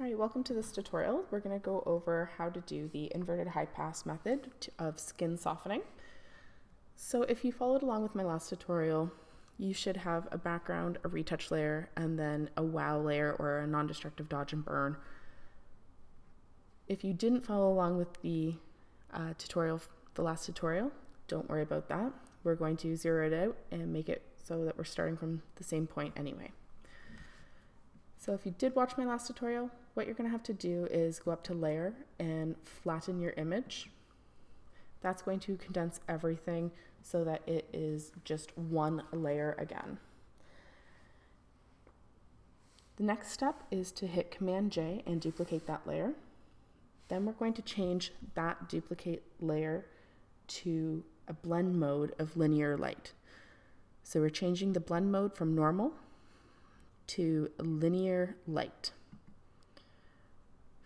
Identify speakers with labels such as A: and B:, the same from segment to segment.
A: Alright, welcome to this tutorial. We're going to go over how to do the inverted high pass method of skin softening. So if you followed along with my last tutorial, you should have a background, a retouch layer, and then a wow layer or a non-destructive dodge and burn. If you didn't follow along with the uh, tutorial, the last tutorial, don't worry about that. We're going to zero it out and make it so that we're starting from the same point anyway. So if you did watch my last tutorial, what you're going to have to do is go up to layer and flatten your image. That's going to condense everything so that it is just one layer again. The next step is to hit Command J and duplicate that layer. Then we're going to change that duplicate layer to a blend mode of linear light. So we're changing the blend mode from normal to linear light.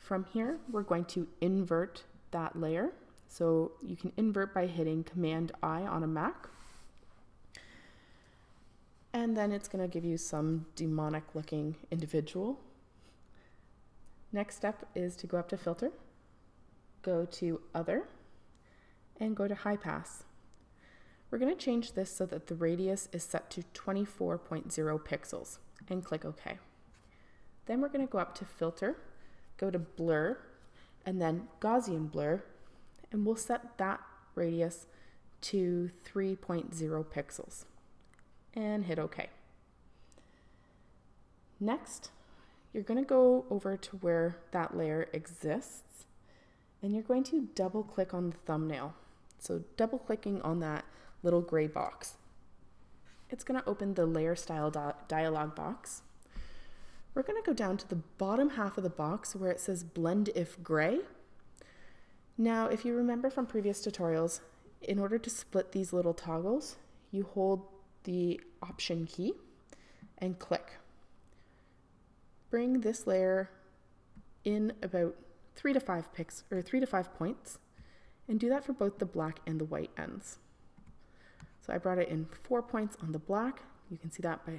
A: From here, we're going to invert that layer. So you can invert by hitting Command I on a Mac. And then it's going to give you some demonic looking individual. Next step is to go up to Filter, go to Other, and go to High Pass. We're going to change this so that the radius is set to 24.0 pixels and click OK. Then we're going to go up to Filter, go to Blur, and then Gaussian Blur, and we'll set that radius to 3.0 pixels and hit OK. Next, you're going to go over to where that layer exists and you're going to double click on the thumbnail. So double clicking on that little gray box. It's going to open the layer style dialog box. We're going to go down to the bottom half of the box where it says blend if gray. Now, if you remember from previous tutorials, in order to split these little toggles, you hold the option key and click. Bring this layer in about three to five picks or three to five points and do that for both the black and the white ends. So I brought it in four points on the black. You can see that by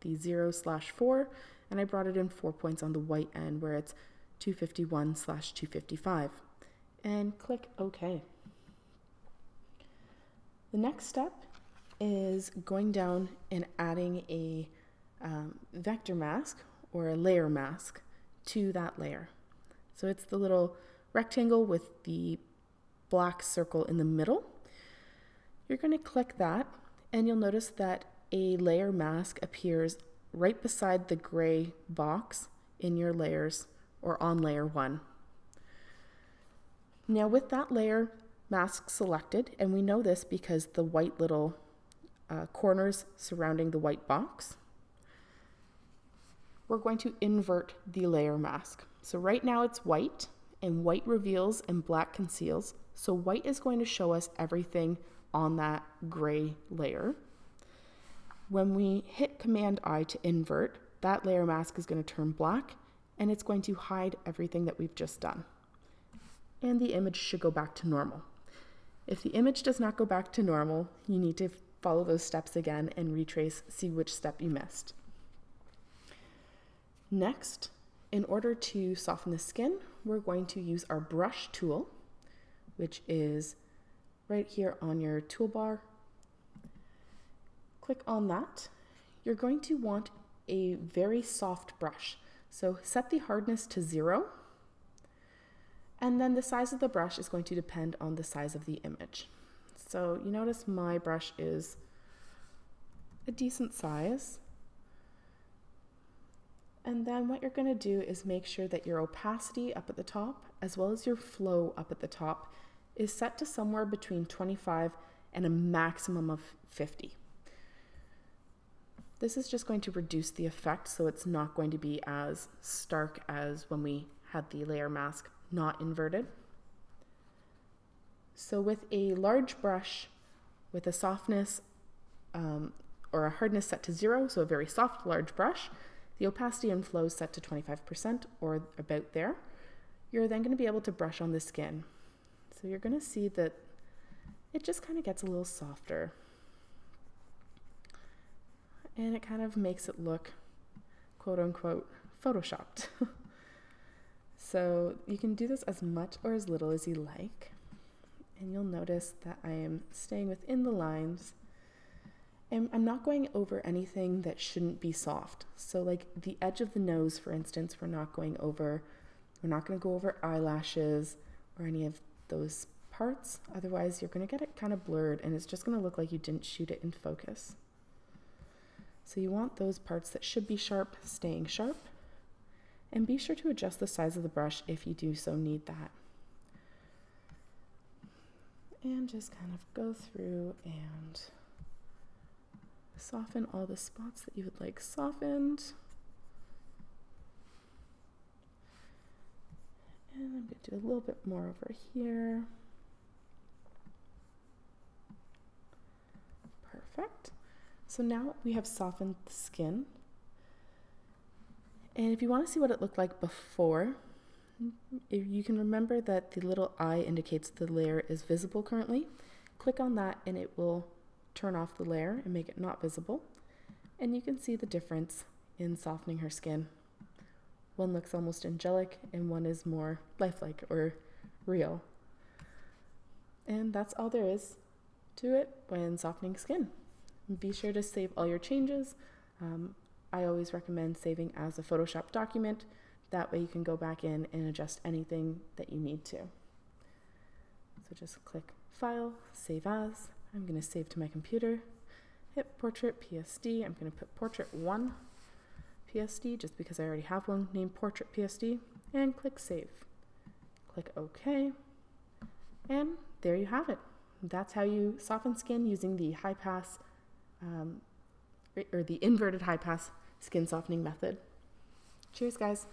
A: the zero slash four. And I brought it in four points on the white end where it's 251 slash 255. And click OK. The next step is going down and adding a um, vector mask or a layer mask to that layer. So it's the little rectangle with the black circle in the middle. You're going to click that and you'll notice that a layer mask appears right beside the gray box in your layers or on layer one. Now with that layer mask selected, and we know this because the white little uh, corners surrounding the white box, we're going to invert the layer mask. So right now it's white, and white reveals and black conceals. So white is going to show us everything on that gray layer. When we hit Command I to invert, that layer mask is going to turn black and it's going to hide everything that we've just done. And the image should go back to normal. If the image does not go back to normal, you need to follow those steps again and retrace, see which step you missed. Next, in order to soften the skin, we're going to use our brush tool, which is right here on your toolbar. Click on that. You're going to want a very soft brush. So set the hardness to zero. And then the size of the brush is going to depend on the size of the image. So you notice my brush is a decent size. And then what you're going to do is make sure that your opacity up at the top, as well as your flow up at the top, is set to somewhere between 25 and a maximum of 50. This is just going to reduce the effect so it's not going to be as stark as when we had the layer mask not inverted. So with a large brush with a softness um, or a hardness set to zero, so a very soft large brush, the opacity and flow set to 25% or about there, you're then going to be able to brush on the skin. So you're going to see that it just kind of gets a little softer. And it kind of makes it look quote unquote photoshopped. So you can do this as much or as little as you like. And you'll notice that I am staying within the lines. And I'm not going over anything that shouldn't be soft. So like the edge of the nose, for instance, we're not going over, we're not gonna go over eyelashes or any of those parts. Otherwise you're gonna get it kind of blurred and it's just gonna look like you didn't shoot it in focus. So you want those parts that should be sharp staying sharp and be sure to adjust the size of the brush if you do so need that. And just kind of go through and soften all the spots that you would like softened. And I'm going to do a little bit more over here. Perfect. So now we have softened the skin. And if you want to see what it looked like before, you can remember that the little eye indicates the layer is visible currently. Click on that and it will turn off the layer and make it not visible. And you can see the difference in softening her skin. One looks almost angelic and one is more lifelike or real. And that's all there is to it when softening skin. Be sure to save all your changes. Um, I always recommend saving as a Photoshop document. That way you can go back in and adjust anything that you need to. So just click File, Save As. I'm going to save to my computer. Hit Portrait PSD. I'm going to put Portrait 1 PSD just because I already have one named Portrait PSD. And click Save. Click OK. And there you have it. That's how you soften skin using the high pass um, or the inverted high pass skin softening method. Cheers, guys.